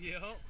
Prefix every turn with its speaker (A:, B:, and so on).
A: Yep.